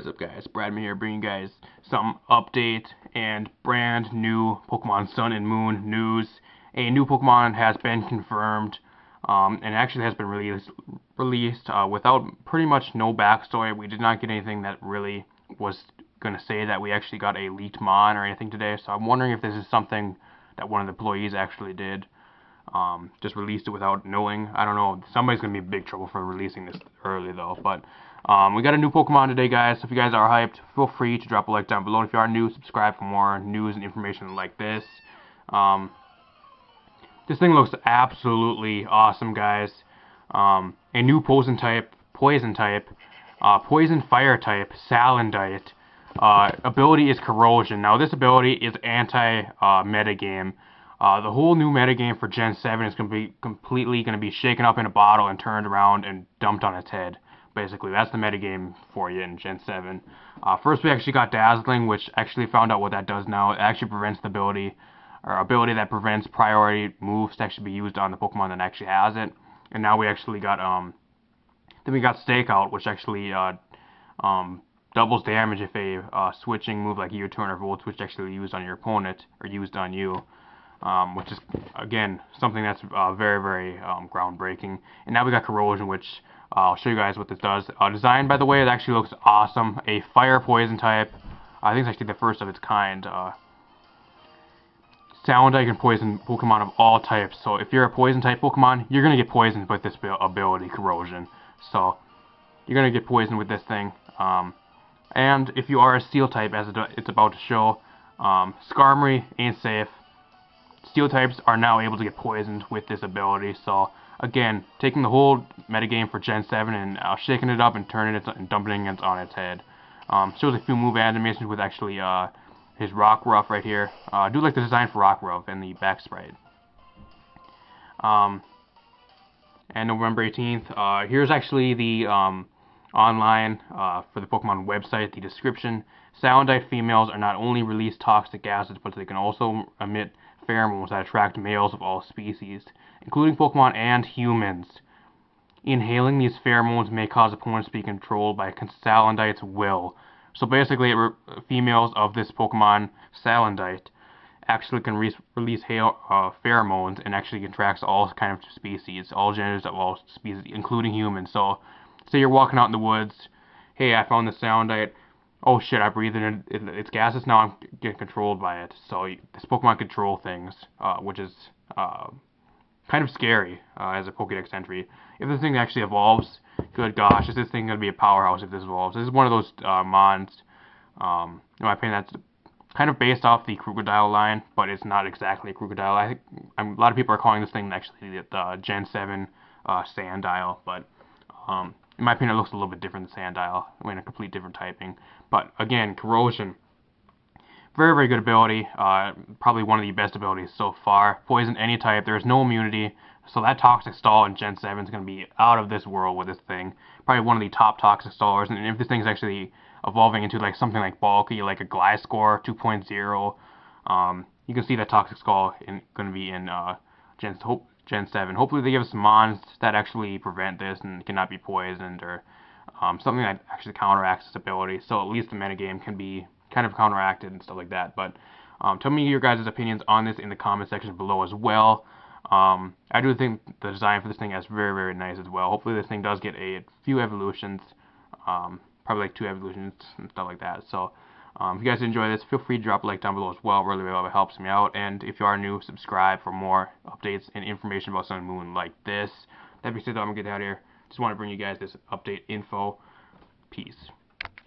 What is up guys, Brad Mew here bringing you guys some update and brand new Pokemon Sun and Moon news. A new Pokemon has been confirmed um, and actually has been released, released uh, without pretty much no backstory. We did not get anything that really was going to say that we actually got a leaked Mon or anything today. So I'm wondering if this is something that one of the employees actually did. Um, just released it without knowing. I don't know. Somebody's to be in big trouble for releasing this early though. But um, we got a new Pokemon today, guys. So if you guys are hyped, feel free to drop a like down below. And if you are new, subscribe for more news and information like this. Um, this thing looks absolutely awesome, guys. Um, a new poison type, poison type, uh, poison fire type, Salandit. Uh, ability is Corrosion. Now, this ability is anti-metagame. Uh, uh, the whole new metagame for Gen 7 is going to be completely going to be shaken up in a bottle and turned around and dumped on its head basically. That's the metagame for you in Gen 7. Uh, first, we actually got Dazzling, which actually found out what that does now. It actually prevents the ability, or ability that prevents priority moves to actually be used on the Pokemon that actually has it. And now we actually got, um, then we got Stakeout, which actually, uh, um, doubles damage if a uh, switching move like U-turn or Volt Switch actually used on your opponent, or used on you. Um, which is again something that's uh, very very um, groundbreaking. And now we got corrosion, which I'll show you guys what this does. Uh, design, by the way, it actually looks awesome. A fire poison type. I think it's actually the first of its kind. Uh, Salandit can poison Pokemon of all types. So if you're a poison type Pokemon, you're to get poisoned with this ability, Corrosion. So you're to get poisoned with this thing. Um, and if you are a Steel type, as it's about to show, um, Skarmory ain't safe. Steel types are now able to get poisoned with this ability. So Again, taking the whole metagame for Gen 7 and uh, shaking it up and turning it and dumping it on its head. Um, shows a few move animations with actually uh, his Rockruff right here. Uh, I do like the design for Rock Rockruff and the back sprite. Um, and November 18th, uh, here's actually the um, online uh, for the Pokemon website, the description. Salandit females are not only release toxic acids, but they can also emit pheromones that attract males of all species including Pokemon and humans. Inhaling these pheromones may cause opponents to be controlled by Salandit's will. So basically, females of this Pokemon, Salandit, actually can re release uh, pheromones and actually attracts all kind of species, all genders of all species, including humans. So, say you're walking out in the woods, hey, I found the Salandit. Oh shit, I breathe in it, its gases. Now I'm getting controlled by it. So this Pokemon control things, uh, which is uh, kind of scary uh, as a Pokedex entry. If this thing actually evolves, good gosh, is this thing going to be a powerhouse if this evolves? This is one of those uh, Mons, um, in my opinion, that's kind of based off the Krookodile line, but it's not exactly a Krookodile. I think I'm, a lot of people are calling this thing actually the, Gen 7 uh, Sandile, but um, in my opinion, it looks a little bit different than Sandile. I mean, a complete different typing. But again, Corrosion very, very good ability. Uh, probably one of the best abilities so far. Poison any type. There is no immunity. So that Toxic Stall in Gen 7 is going to be out of this world with this thing. Probably one of the top Toxic Stallers. And if this thing is actually evolving into like something like bulky, like a Gliscor 2.0, um, you can see that Toxic Stall going to be in uh, Gen, Gen 7. Hopefully they give us mons that actually prevent this and cannot be poisoned or um, something that actually counteracts this ability. So at least the metagame can be kind of counteracted and stuff like that. But um, tell me your guys' opinions on this in the comment section below as well. Um, I do think the design for this thing is very, very nice as well. Hopefully this thing does get a few evolutions, um, probably like two evolutions and stuff like that. So um, if you guys enjoy this, feel free to drop a like down below as well. Really, really helps me out. And if you are new, subscribe for more updates and information about Sun and Moon like this. That being said, though, I'm going to get out of here. Just want to bring you guys this update info. Peace.